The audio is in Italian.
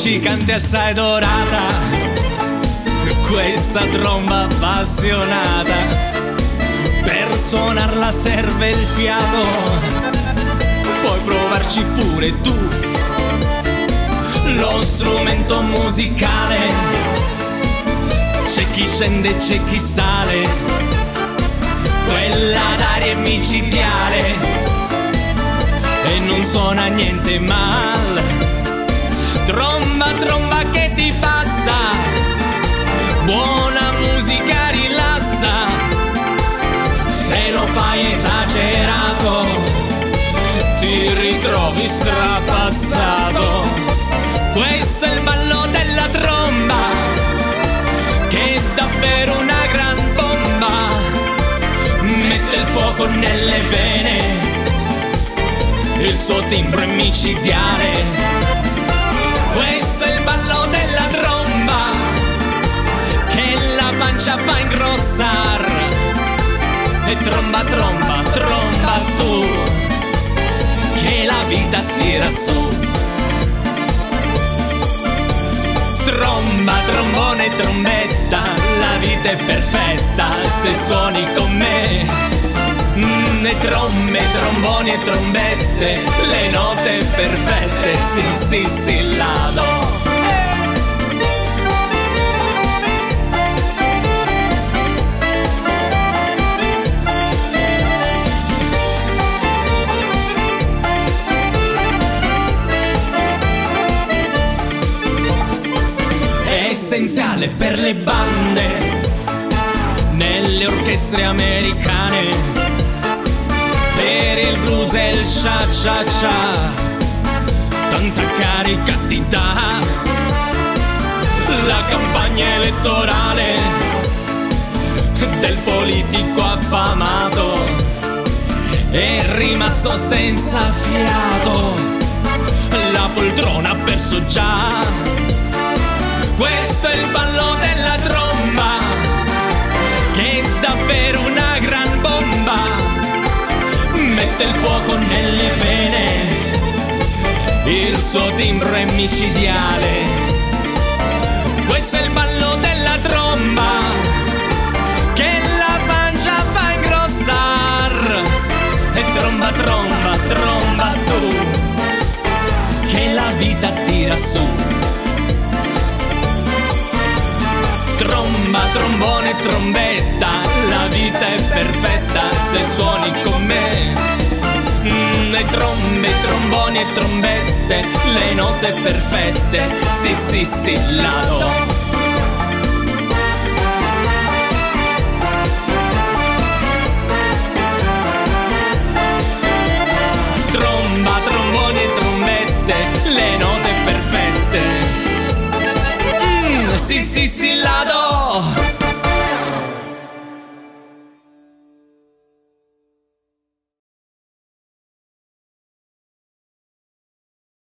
ci canti assai dorata, questa tromba appassionata, per suonarla serve il fiato, puoi provarci pure tu, lo strumento musicale, c'è chi scende c'è chi sale, quella d'aria è micidiale. E non suona niente male Tromba, tromba che ti passa, buona musica rilassa, se lo fai esagerato ti ritrovi strapazzato. Questo è il ballo della tromba, che è davvero una gran bomba, mette il fuoco nelle vene, il suo timbro è micidiale fa ingrossar. E tromba, tromba, tromba tu che la vita tira su. Tromba, trombone, trombetta, la vita è perfetta se suoni con me e trombe, tromboni e trombette, le note perfette, sì sì sì la do. Essenziale per le bande nelle orchestre americane per il blues e il cha cha cha tanta dà la campagna elettorale del politico affamato è rimasto senza fiato la poltrona ha perso già questo è il ballo della tromba che è davvero una gran bomba mette il fuoco nelle vene, il suo timbro è micidiale. Questo è il ballo della tromba che la pancia fa ingrossar. E tromba, tromba, tromba tu, che la vita tira su. Tromba, trombone, trombetta, la vita è perfetta se suoni con me e trombe, tromboni e trombette, le note perfette, sì sì sì la do. Tromba, tromboni e trombette, le note perfette, mm, sì sì sì la do.